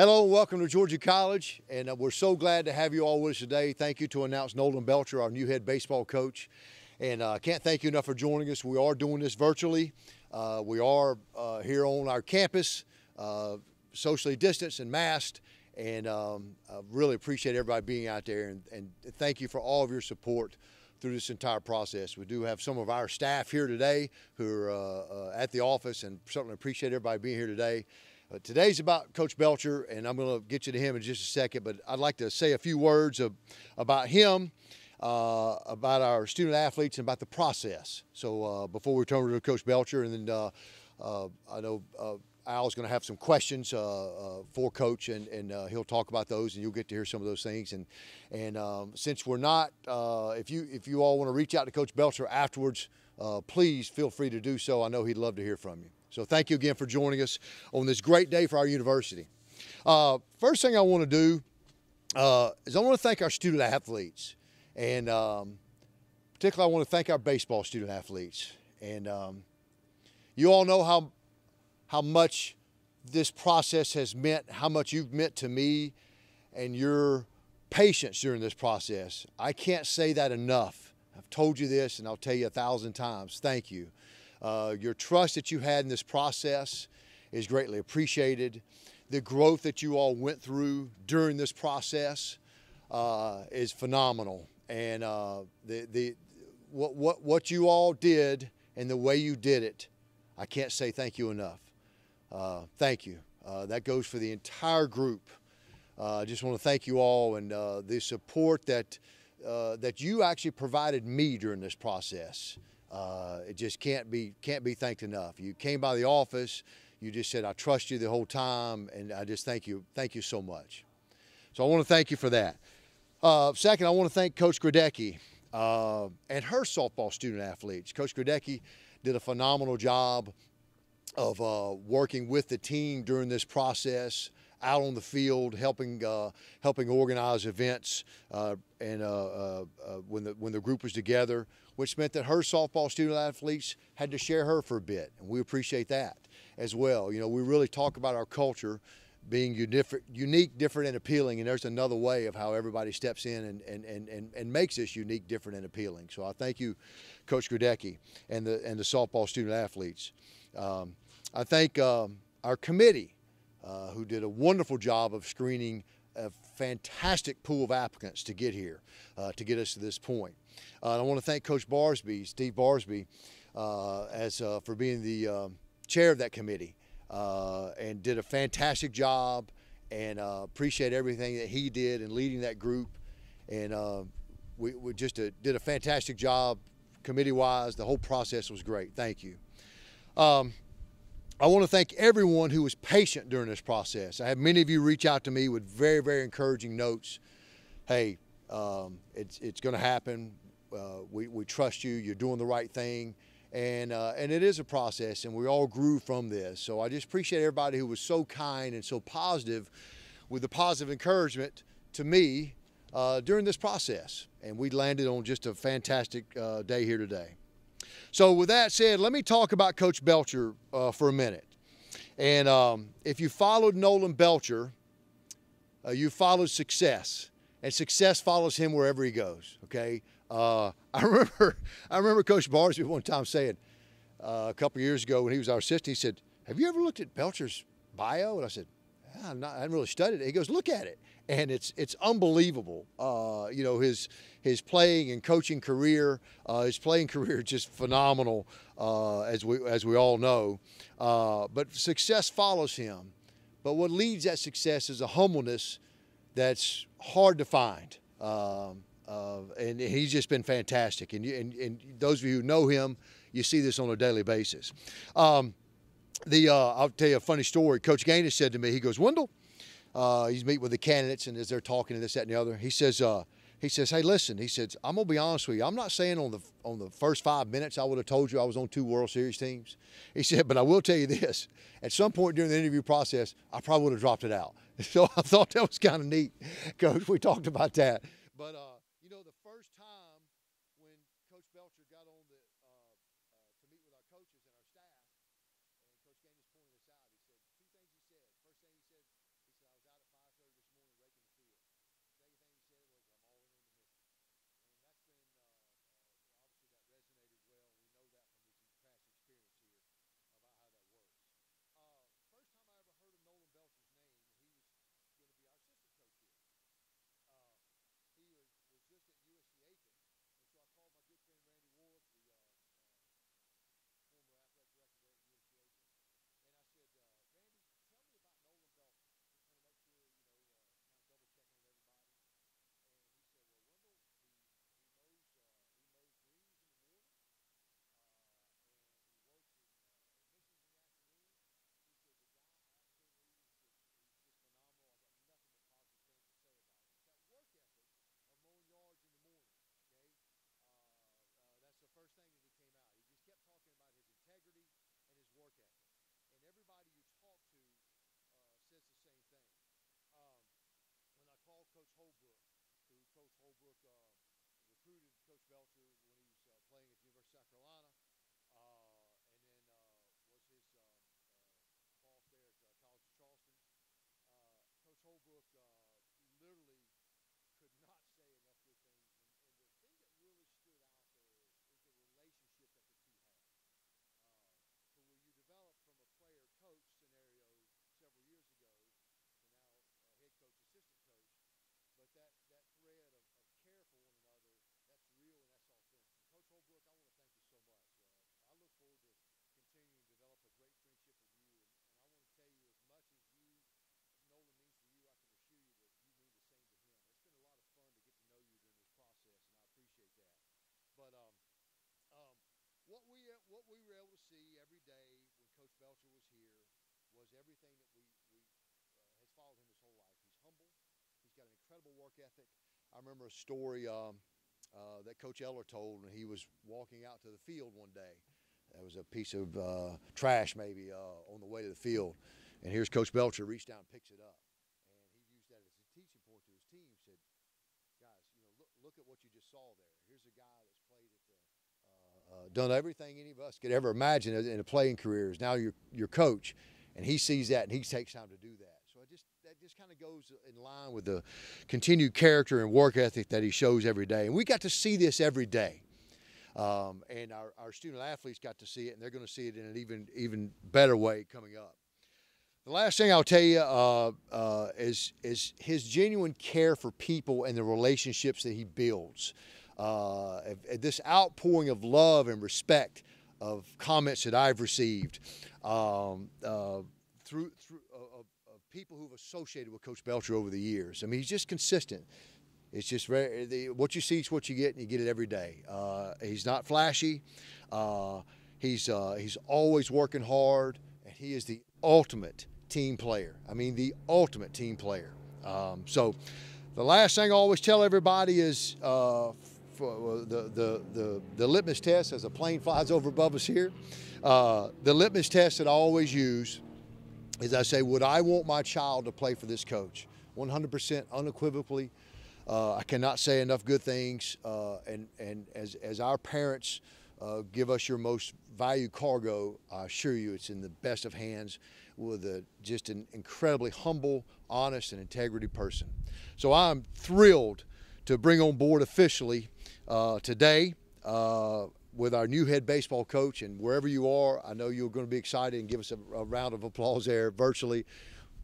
Hello and welcome to Georgia College, and uh, we're so glad to have you all with us today. Thank you to announce Nolan Belcher, our new head baseball coach, and I uh, can't thank you enough for joining us. We are doing this virtually. Uh, we are uh, here on our campus, uh, socially distanced and masked, and um, I really appreciate everybody being out there, and, and thank you for all of your support through this entire process. We do have some of our staff here today who are uh, at the office, and certainly appreciate everybody being here today. Uh, today's about Coach Belcher, and I'm going to get you to him in just a second, but I'd like to say a few words of, about him, uh, about our student athletes, and about the process. So uh, before we turn over to Coach Belcher, and then uh, uh, I know uh, Al's going to have some questions for Coach, and, and he'll talk about those, and you'll get to hear some of those things. And and um, since we're not, if you if you all want to reach out to Coach Belcher afterwards, please feel free to do so. I know he'd love to hear from you. So thank you again for joining us on this great day for our university. Uh, first thing I want to do uh, is I want to thank our student athletes. And um, particularly I want to thank our baseball student athletes. And um, you all know how, how much this process has meant, how much you've meant to me and your patience during this process. I can't say that enough. I've told you this and I'll tell you a thousand times. Thank you. Uh, your trust that you had in this process is greatly appreciated. The growth that you all went through during this process uh, is phenomenal. And uh, the, the, what, what, what you all did and the way you did it, I can't say thank you enough. Uh, thank you. Uh, that goes for the entire group. I just want to thank you all and the support that, that you actually provided me during this process. Uh, it just can't be can't be thanked enough. You came by the office. You just said, "I trust you the whole time," and I just thank you. Thank you so much. So I want to thank you for that. Uh, second, I want to thank Coach Grodecki uh, and her softball student athletes. Coach Grodecki did a phenomenal job of uh, working with the team during this process out on the field, helping uh, helping organize events, uh, and uh, uh, uh, when the when the group was together, which meant that her softball student athletes had to share her for a bit, and we appreciate that as well. You know, we really talk about our culture being unique, different, and appealing. And there's another way of how everybody steps in and, and, and, and, and makes this unique, different, and appealing. So I thank you, Coach Grodecki, and the, and the softball student athletes. Um, I thank um, our committee uh, who did a wonderful job of screening a fantastic pool of applicants to get here, uh, to get us to this point. Uh, I want to thank Coach Barsby, Steve Barsby, uh, as uh, for being the um, chair of that committee, and did a fantastic job. And appreciate everything that he did in leading that group. And we, we, just a, did a fantastic job, committee-wise. The whole process was great. Thank you. Um, I want to thank everyone who was patient during this process. I have many of you reach out to me with very, very encouraging notes. Hey, um, it's, it's going to happen. Uh, we, we trust you. You're doing the right thing. And, uh, and it is a process, and we all grew from this. So I just appreciate everybody who was so kind and so positive with the positive encouragement to me uh, during this process. And we landed on just a fantastic uh, day here today. So with that said, let me talk about Coach Belcher uh, for a minute. And um, if you followed Nolan Belcher, uh, you followed success, and success follows him wherever he goes. Okay. Uh, I remember, I remember Coach Barsby one time saying uh, a couple years ago when he was our assistant, he said, "Have you ever looked at Belcher's bio?" And I said, yeah, not, I haven't really studied it. He goes, "Look at it." and it's it's unbelievable. Uh, you know his his playing and coaching career, uh, his playing career just phenomenal, uh, as we as we all know. Uh, but success follows him. But what leads that success is a humbleness that's hard to find. Um, and he's just been fantastic. And, you, and, and, those of you who know him, you see this on a daily basis. Um, the uh, I'll tell you a funny story. Coach Gaines said to me, he goes, Wendell, uh, he's meeting with the candidates, and as they're talking to this, that, and the other, he says, uh, he says, "Hey, listen," he says, "I'm gonna be honest with you. I'm not saying on the on the first five minutes I would have told you I was on two World Series teams." He said, "But I will tell you this: at some point during the interview process, I probably would have dropped it out." So I thought that was kind of neat, Coach. We talked about that, but. Uh, uh, recruited Coach Belcher when he was uh, playing at the University of South Carolina, uh, and then uh, was his um, uh, boss there at uh, College of Charleston. Uh, Coach Holbrook uh, literally could not say enough good things, and, and the thing that really stood out there is, is the relationship that the two have. Uh, so where you develop from a player-coach scenario several years ago to now uh, head coach, assistant coach, but that, that thread of, of care for one another, that's real and that's authentic. And Coach Holbrook, I want to thank you so much. Uh, I look forward to continuing to develop a great friendship with you, and, and I want to tell you as much as you, Nolan means to you, I can assure you that you mean the same to him. It's been a lot of fun to get to know you during this process, and I appreciate that. But um, um, uh, what we were able to see every day when Coach Belcher was here was everything that we we uh, has followed him his whole life. He's humble. He's got an incredible work ethic. I remember a story um, uh, that Coach Eller told when he was walking out to the field one day. There was a piece of uh, trash maybe uh, on the way to the field, and here's Coach Belcher reached down and picks it up, and he used that as a teaching point to his team. Said, "Guys, you know, look look at what you just saw there. Here's a guy that's played at the uh, done everything any of us could ever imagine in a playing career is now your your coach, and he sees that and he takes time to do that. So it just that just kind of goes in line with the continued character and work ethic that he shows every day, and we got to see this every day. Um, and our, our student athletes got to see it, and they're going to see it in an even even better way coming up. The last thing I'll tell you uh, uh, is is his genuine care for people and the relationships that he builds uh, this outpouring of love and respect of comments that I've received um, uh, through, through uh, people who've associated with Coach Belcher over the years. I mean, he's just consistent. It's just the, what you see is what you get, and you get it every day. Uh, he's not flashy. Uh, he's uh, he's always working hard, and he is the ultimate team player. I mean, the ultimate team player. Um, so, the last thing I always tell everybody is for the, the, the, the litmus test as a plane flies over above us here. Uh, the litmus test that I always use is I say, would I want my child to play for this coach? 100% unequivocally. Uh, I cannot say enough good things. Uh, and and as, as our parents uh, give us your most valued cargo, I assure you it's in the best of hands with a, just an incredibly humble, honest, and integrity person. So I'm thrilled to bring on board officially uh, today uh, with our new head baseball coach. And wherever you are, I know you're going to be excited and give us a, a round of applause there virtually.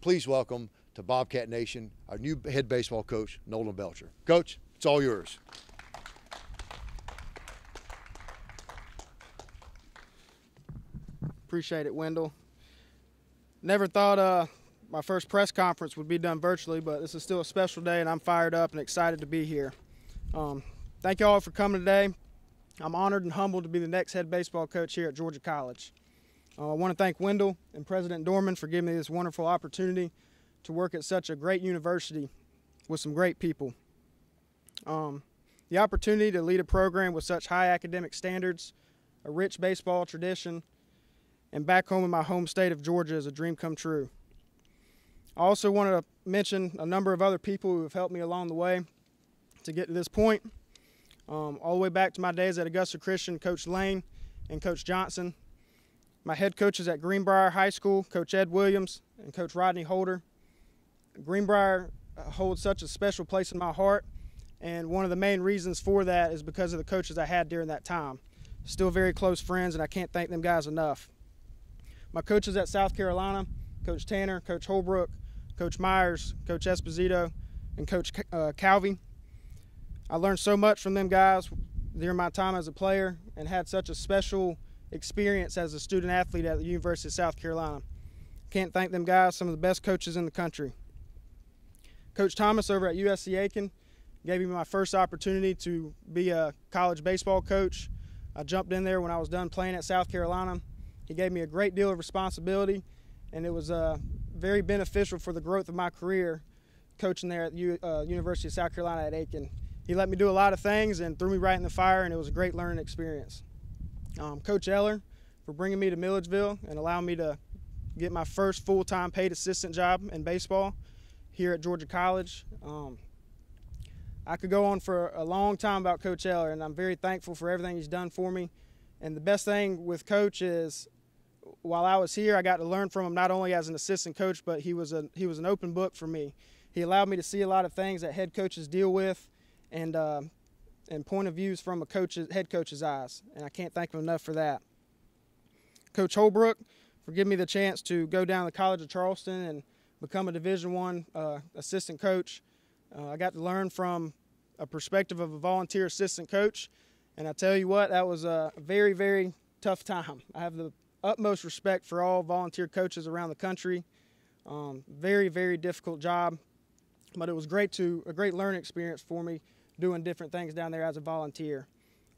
Please welcome to Bobcat Nation our new head baseball coach, Nolan Belcher. Coach, it's all yours. Appreciate it, Wendell. Never thought uh, my first press conference would be done virtually, but this is still a special day, and I'm fired up and excited to be here. Um, Thank you all for coming today. I'm honored and humbled to be the next head baseball coach here at Georgia College. Uh, I want to thank Wendell and President Dorman for giving me this wonderful opportunity to work at such a great university with some great people. Um, the opportunity to lead a program with such high academic standards, a rich baseball tradition, and back home in my home state of Georgia is a dream come true. I also wanted to mention a number of other people who have helped me along the way to get to this point um, all the way back to my days at Augusta Christian, Coach Lane and Coach Johnson. My head coaches at Greenbrier High School, Coach Ed Williams and Coach Rodney Holder. Greenbrier uh, holds such a special place in my heart, and one of the main reasons for that is because of the coaches I had during that time. Still very close friends, and I can't thank them guys enough. My coaches at South Carolina, Coach Tanner, Coach Holbrook, Coach Myers, Coach Esposito, and Coach uh, I learned so much from them guys during my time as a player and had such a special experience as a student athlete at the University of South Carolina. Can't thank them guys, some of the best coaches in the country. Coach Thomas over at USC Aiken gave me my first opportunity to be a college baseball coach. I jumped in there when I was done playing at South Carolina. He gave me a great deal of responsibility, and it was uh, very beneficial for the growth of my career coaching there at the U uh, University of South Carolina at Aiken he let me do a lot of things and threw me right in the fire, and it was a great learning experience. Um, Coach Eller for bringing me to Milledgeville and allowing me to get my first full-time paid assistant job in baseball here at Georgia College. Um, I could go on for a long time about Coach Eller, and I'm very thankful for everything he's done for me. And the best thing with Coach is, while I was here, I got to learn from him not only as an assistant coach, but he was a he was an open book for me. He allowed me to see a lot of things that head coaches deal with, and uh, and point of views from a coach's head coach's eyes. And I can't thank him enough for that. Coach Holbrook for giving me the chance to go down to the College of Charleston and become a Division One uh, assistant coach. Uh, I got to learn from a perspective of a volunteer assistant coach, and I tell you what, that was a very, very tough time. I have the utmost respect for all volunteer coaches around the country. Um, very, very difficult job, but it was great to a great learning experience for me doing different things down there as a volunteer.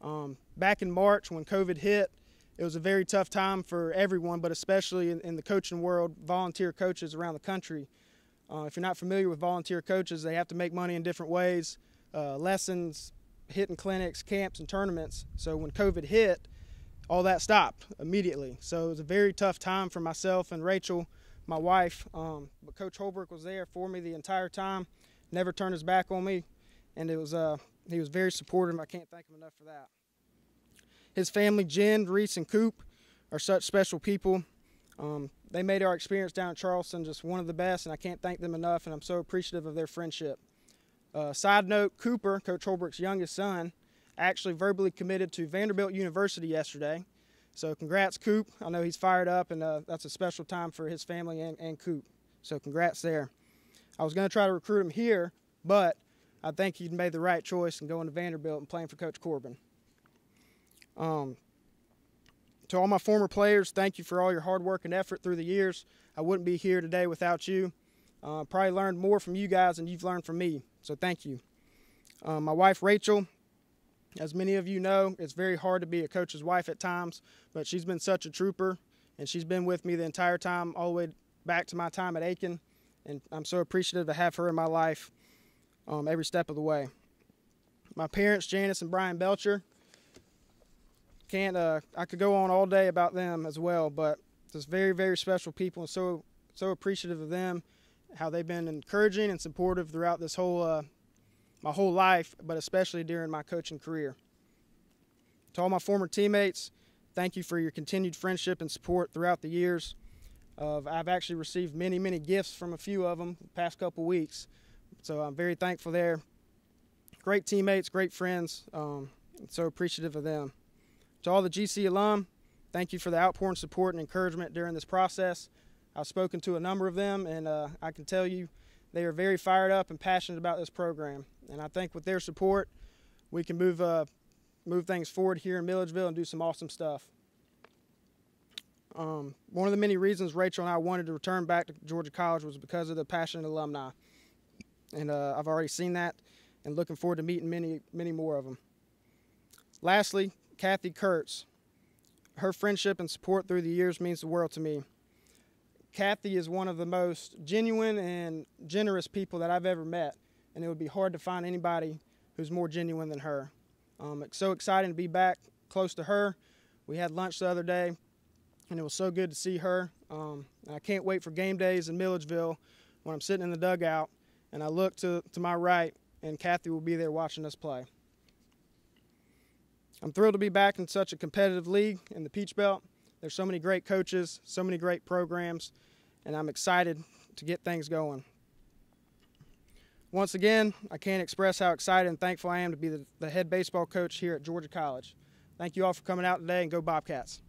Um, back in March when COVID hit, it was a very tough time for everyone, but especially in, in the coaching world, volunteer coaches around the country. Uh, if you're not familiar with volunteer coaches, they have to make money in different ways uh, lessons, hitting clinics, camps, and tournaments. So when COVID hit, all that stopped immediately. So it was a very tough time for myself and Rachel, my wife. Um, but Coach Holbrook was there for me the entire time, never turned his back on me, and it was uh, he was very supportive. I can't thank him enough for that. His family, Jen, Reese, and Coop, are such special people. Um, they made our experience down in Charleston just one of the best, and I can't thank them enough, and I'm so appreciative of their friendship. Uh, side note, Cooper, Coach Holbrook's youngest son, actually verbally committed to Vanderbilt University yesterday. So congrats, Coop. I know he's fired up, and uh, that's a special time for his family and, and Coop. So congrats there. I was going to try to recruit him here, but I think he made the right choice in going to Vanderbilt and playing for Coach Corbin. Um, to all my former players, thank you for all your hard work and effort through the years. I wouldn't be here today without you. Uh, probably learned more from you guys than you've learned from me. So thank you. Uh, my wife, Rachel, as many of you know, it's very hard to be a coach's wife at times, but she's been such a trooper, and she's been with me the entire time, all the way back to my time at Aiken, and I'm so appreciative to have her in my life um, every step of the way. My parents, Janice and Brian Belcher, can't uh, I could go on all day about them as well, but just very very special people, and so so appreciative of them how they've been encouraging and supportive throughout this whole uh, my whole life, but especially during my coaching career. To all my former teammates, thank you for your continued friendship and support throughout the years. I've actually received many many gifts from a few of them the past couple weeks, so I'm very thankful there. Great teammates, great friends, um, so appreciative of them. To all the GC alum, thank you for the outpouring support and encouragement during this process. I've spoken to a number of them, and uh, I can tell you they are very fired up and passionate about this program. And I think with their support, we can move uh, move things forward here in Milledgeville and do some awesome stuff. Um, one of the many reasons Rachel and I wanted to return back to Georgia College was because of the passionate alumni, and uh, I've already seen that, and looking forward to meeting many many more of them. Lastly, Kathy Kurtz. Her friendship and support through the years means the world to me. Kathy is one of the most genuine and generous people that I've ever met, and it would be hard to find anybody who's more genuine than her. Um, it's so exciting to be back close to her. We had lunch the other day, and it was so good to see her. Um, I can't wait for game days in Milledgeville when I'm sitting in the dugout and I look to, to my right, and Kathy will be there watching us play. I'm thrilled to be back in such a competitive league in the Peach Belt. There's so many great coaches, so many great programs, and I'm excited to get things going. Once again, I can't express how excited and thankful I am to be the, the head baseball coach here at Georgia College. Thank you all for coming out today and go Bobcats.